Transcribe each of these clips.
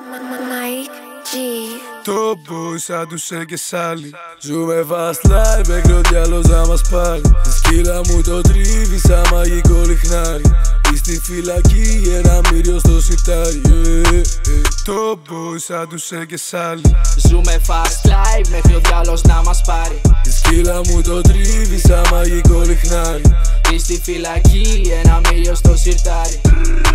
Mike G. Το boy σαν τους εγκεσάλι Ζούμε fast life μέχρι ο διάλος να μας πάρει Τη σκύλα μου το τρίβει σαν μαγικό λιχνάρι Ή στη φυλακή ένα μύριο στο σιτάρι yeah, yeah. Το boy σαν τους εγκεσάλι Ζούμε fast life μέχρι ο διάλος να μας πάρει. Τη σκύλα μου το τρίβει σαν μαγικό λιχνάρι. Ή στη φυλακή ένα μύριο στο σιρτάρι.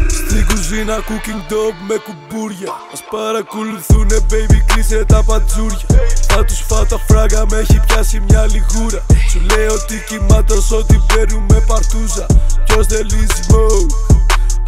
Στην κουζίνα cooking dog με κουμπούρια. Μας παρακολουθούνε baby κλείσε τα πατζούρια. Θα τους φάω τα φράγκα με έχει πιάσει μια λιγούρα. Σου λέω ότι κοιμάτως ότι παίρνουμε παρτούζα. Ποιος θέλει smoke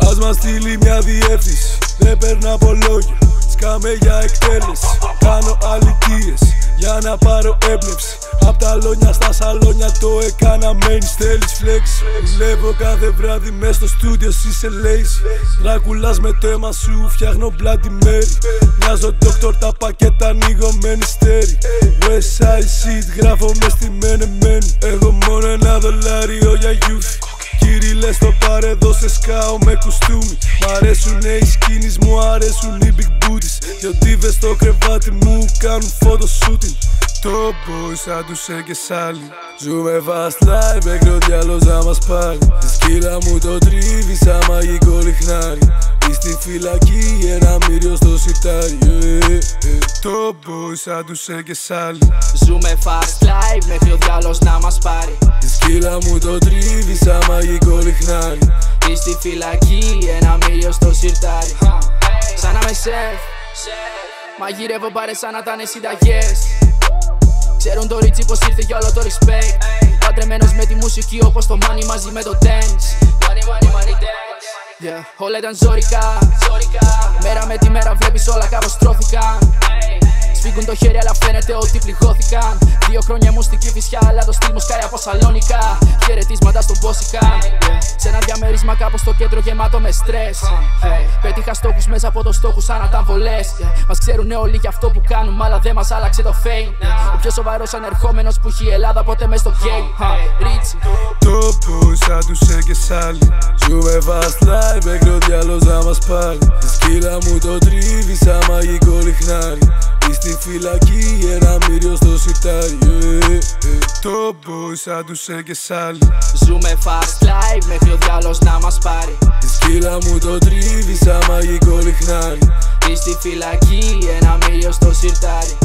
Ας μας στείλει μια διεύθυνση. Δεν παίρνω από λόγια Σκάμε για εκτέλεση. Κάνω αλητίες για να πάρω έμπνευση. Απ' τα λόνια στα σαλόνια το έκανα μένεις Θέλεις flex. Δουλεύω κάθε βράδυ μες στο στούντιο εσύ είσαι lazy Δράκουλας με το αίμα σου φτιάχνω Bloody Mary. Μοιάζω doctor τα πακέτα ανοίγω με νηστέρι West side shit γράφω μες στη μένε Έχω μόνο ένα δολάριο για youth Κύριε το πάρε δώσε σκάω με κουστούμι. Μ' αρέσουνε οι σκίνης μου αρέσουν οι big booties. Δυο τίβες στο κρεβάτι μου κάνουν photo shooting Το boy σαν τους εγκεσάλι Ζούμε fast life μέχρι ο διάλος να μας πάρει. Τη σκύλα μου το τρίβει σαν μαγικό λιχνάρι. Ή στη φυλακή ένα μύριο στο σιτάρι yeah, yeah. Το boy σαν τους εγκεσάλι Ζούμε fast life μέχρι ο διάλος να μας πάρει. Τη σκύλα μου το τρίβει σαν μαγικό λιχνάρι. Ή στη φυλακή ένα μύριο στο σιρτάρι. Σαν να με σεφ. Μαγειρεύω πάρε σαν να ήταν συνταγές Ξέρουν το ρίτσι πως ήρθε για όλο το respect. Παντρεμένος με τη μουσική όπως το money μαζί με το dance. Money, money, money, dance. Yeah. Όλα ήταν ζώρικα Μέρα με τη μέρα βλέπεις όλα κάπως τρώθηκαν Σφίγγουν το χέρι αλλά φαίνεται ότι πληγώθηκαν. Δύο χρόνια μου στην κυφισιά αλλά το στυλ μου σκάει από σαλόνικα. Χαιρετίσματα στον Πόσικα. Σε ένα διαμέρισμα κάπου στο κέντρο γεμάτο με στρες. Πέτυχα στόχους μέσα από το στόχο σαν να ήταν βολές. Μας ξέρουν όλοι για αυτό που κάνουμε αλλά δεν μας άλλαξε το fame. Ο πιο σοβαρός ανερχόμενος που έχει η Ελλάδα ποτέ μες στο game. Ρίτσι Το boy σαν τους εγκεσάλι Ζούμε fast life μέχρι ο διάλος να μας πάρει. Τη σκύλα μου το τρίβει σαν μαγικό λιχνάρι. Ή στη φυλακή ένα μύριο στο σιτάρι yeah, yeah. Το boy σαν τους εγκεσάλι Ζούμε fast life μέχρι ο διάλος να μας πάρει. Τη σκύλα μου το τρίβει σαν μαγικό λιχνάρι Ή στη φυλακή ένα μύριο στο σιρτάρι